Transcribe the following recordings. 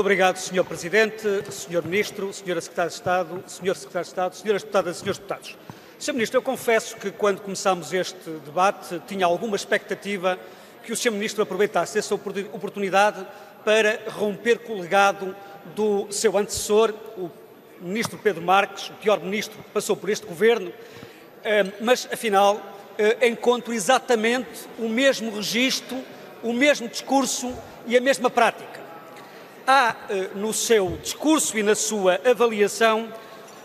Muito obrigado, Sr. Presidente, Sr. Ministro, Sra. Secretária de Estado, Sr. Secretário de Estado, Sras. Deputadas e Srs. Deputados. Sr. Ministro, eu confesso que quando começámos este debate tinha alguma expectativa que o Sr. Ministro aproveitasse essa oportunidade para romper com o legado do seu antecessor, o Ministro Pedro Marques, o pior Ministro que passou por este Governo, eh, mas afinal eh, encontro exatamente o mesmo registro, o mesmo discurso e a mesma prática. Há eh, no seu discurso e na sua avaliação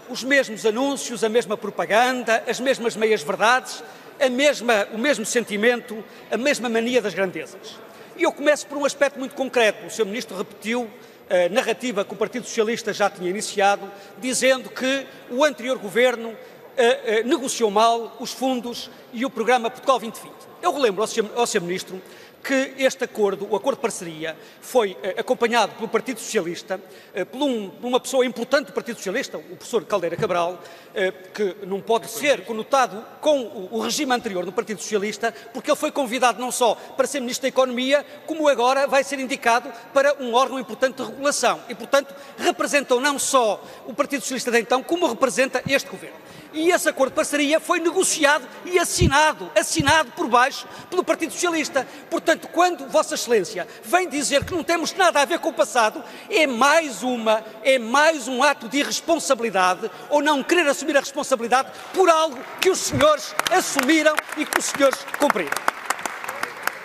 os mesmos anúncios, a mesma propaganda, as mesmas meias-verdades, mesma, o mesmo sentimento, a mesma mania das grandezas. E eu começo por um aspecto muito concreto. O Sr. Ministro repetiu a narrativa que o Partido Socialista já tinha iniciado, dizendo que o anterior governo uh, negociou mal os fundos e o programa Portugal 2020. Eu relembro ao Sr. Ministro que este acordo, o acordo de parceria, foi eh, acompanhado pelo Partido Socialista, eh, por, um, uma pessoa importante do Partido Socialista, o professor Caldeira Cabral, eh, que não pode ser conotado com o, regime anterior do Partido Socialista, porque ele foi convidado não só para ser Ministro da Economia, como agora vai ser indicado para um órgão importante de regulação. E, portanto, representou não só o Partido Socialista de então, como representa este Governo e esse acordo de parceria foi negociado e assinado, assinado por baixo pelo Partido Socialista. Portanto, quando Vossa Excelência vem dizer que não temos nada a ver com o passado, é mais uma, é mais um ato de irresponsabilidade ou não querer assumir a responsabilidade por algo que os senhores assumiram e que os senhores cumpriram.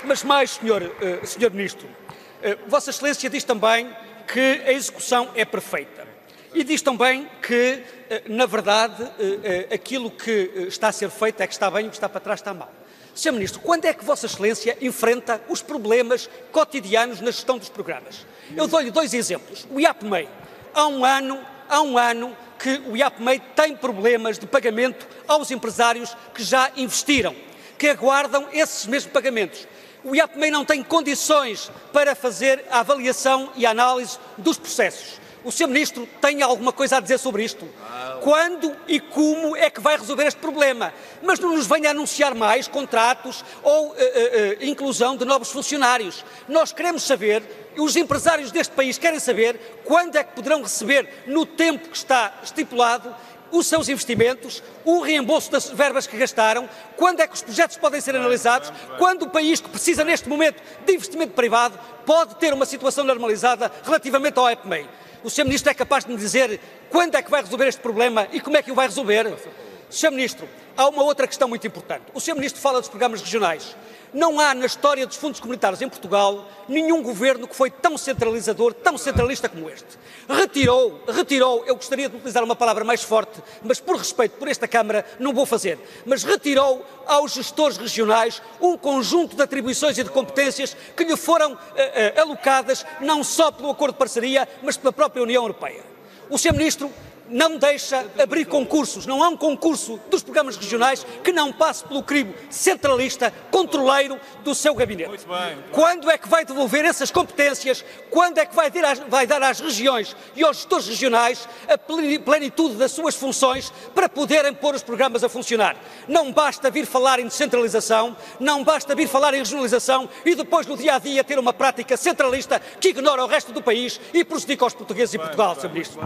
Mas mais, senhor, uh, senhor Ministro, uh, Vossa Excelência diz também que a execução é perfeita. E diz também que, eh, na verdade, aquilo que está a ser feito é que está bem e o que está para trás está mal. Sr. Ministro, quando é que Vossa Excelência enfrenta os problemas cotidianos na gestão dos programas? Eu dou-lhe dois exemplos. O IAPMEI. Há um ano, há um ano que o IAPMEI tem problemas de pagamento aos empresários que já investiram, que aguardam esses mesmos pagamentos. O IAPMEI não tem condições para fazer a avaliação e a análise dos processos. O Sr. Ministro tem alguma coisa a dizer sobre isto? Quando e como é que vai resolver este problema? Mas não nos venha anunciar mais contratos ou uh, uh, uh, inclusão de novos funcionários. Nós queremos saber, os empresários deste país querem saber, quando é que poderão receber, no tempo que está estipulado, os seus investimentos, o reembolso das verbas que gastaram, quando é que os projetos podem ser analisados, quando o país que precisa neste momento de investimento privado pode ter uma situação normalizada relativamente ao EPMEI. O Sr. Ministro é capaz de me dizer quando é que vai resolver este problema e como é que o vai resolver? Sr. Ministro, há uma outra questão muito importante. O Sr. Ministro fala dos programas regionais. Não há na história dos fundos comunitários em Portugal nenhum governo que foi tão centralizador, tão centralista como este. Retirou, retirou, eu gostaria de utilizar uma palavra mais forte, mas por respeito por esta Câmara não vou fazer, mas retirou aos gestores regionais um conjunto de atribuições e de competências que lhe foram uh, uh, alocadas não só pelo acordo de parceria, mas pela própria União Europeia. O Sr. Ministro não deixa abrir concursos. Não há um concurso dos programas regionais que não passe pelo crivo centralista, controleiro do seu gabinete. Quando é que vai devolver essas competências? Quando é que vai, às, vai dar às regiões e aos gestores regionais a plenitude das suas funções para poderem pôr os programas a funcionar? Não basta vir falar em descentralização, não basta vir falar em regionalização e depois no dia a dia ter uma prática centralista que ignora o resto do país e prejudica os portugueses e Portugal, Sr. Ministro.